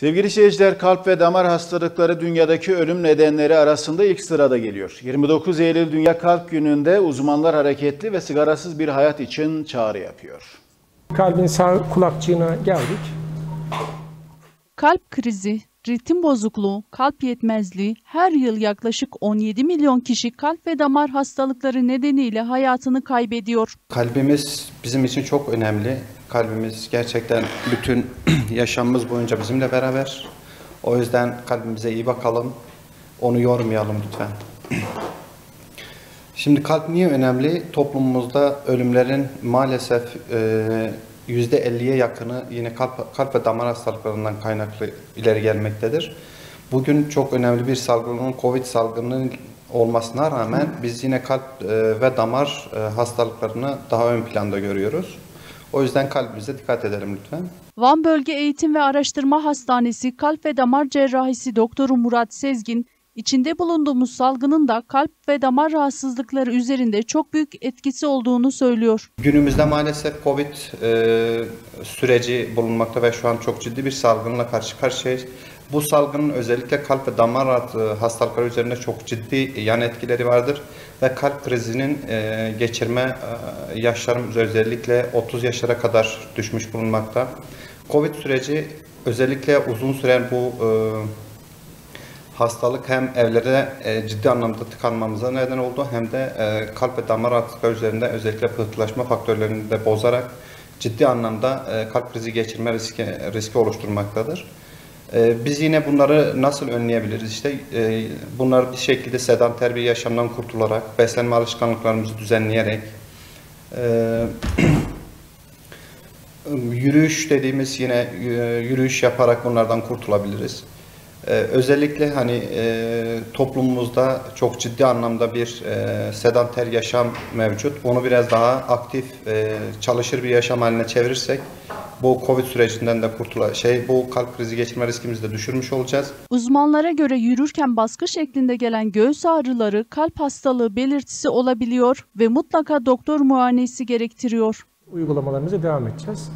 Sevgili seyirciler, kalp ve damar hastalıkları dünyadaki ölüm nedenleri arasında ilk sırada geliyor. 29 Eylül Dünya Kalp Günü'nde uzmanlar hareketli ve sigarasız bir hayat için çağrı yapıyor. Kalbin sağ kulakçığına geldik. Kalp krizi, ritim bozukluğu, kalp yetmezliği her yıl yaklaşık 17 milyon kişi kalp ve damar hastalıkları nedeniyle hayatını kaybediyor. Kalbimiz bizim için çok önemli. Kalbimiz gerçekten bütün yaşamımız boyunca bizimle beraber. O yüzden kalbimize iyi bakalım. Onu yormayalım lütfen. Şimdi kalp niye önemli? Toplumumuzda ölümlerin maalesef e, %50'ye yakını yine kalp, kalp ve damar hastalıklarından kaynaklı ileri gelmektedir. Bugün çok önemli bir salgının Covid salgının olmasına rağmen biz yine kalp e, ve damar e, hastalıklarını daha ön planda görüyoruz. O yüzden kalbimize dikkat edelim lütfen. Van Bölge Eğitim ve Araştırma Hastanesi Kalp ve Damar Cerrahisi Doktoru Murat Sezgin, içinde bulunduğumuz salgının da kalp ve damar rahatsızlıkları üzerinde çok büyük etkisi olduğunu söylüyor. Günümüzde maalesef Covid e, süreci bulunmakta ve şu an çok ciddi bir salgınla karşı karşıyayız. Bu salgının özellikle kalp ve damar rahat- hastalıkları üzerinde çok ciddi yan etkileri vardır ve kalp krizinin e, geçirme e, yaşlarımız özellikle 30 yaşlara kadar düşmüş bulunmakta. Covid süreci özellikle uzun süren bu e, hastalık hem evlere e, ciddi anlamda tıkanmamıza neden oldu hem de e, kalp ve damar hastalıkları üzerinde özellikle pıhtılaşma faktörlerini de bozarak ciddi anlamda e, kalp krizi geçirme riski, riski oluşturmaktadır. Biz yine bunları nasıl önleyebiliriz? İşte e, bunlar bir şekilde sedanter bir yaşamdan kurtularak, beslenme alışkanlıklarımızı düzenleyerek, yürüyüş dediğimiz yine yürüyüş yaparak bunlardan kurtulabiliriz. Ee, özellikle hani e, toplumumuzda çok ciddi anlamda bir e, sedanter yaşam mevcut. Onu biraz daha aktif, e, çalışır bir yaşam haline çevirirsek bu Covid sürecinden de kurtula şey bu kalp krizi geçirme riskimizi de düşürmüş olacağız. Uzmanlara göre yürürken baskı şeklinde gelen göğüs ağrıları kalp hastalığı belirtisi olabiliyor ve mutlaka doktor muayenesi gerektiriyor. Uygulamalarımıza devam edeceğiz.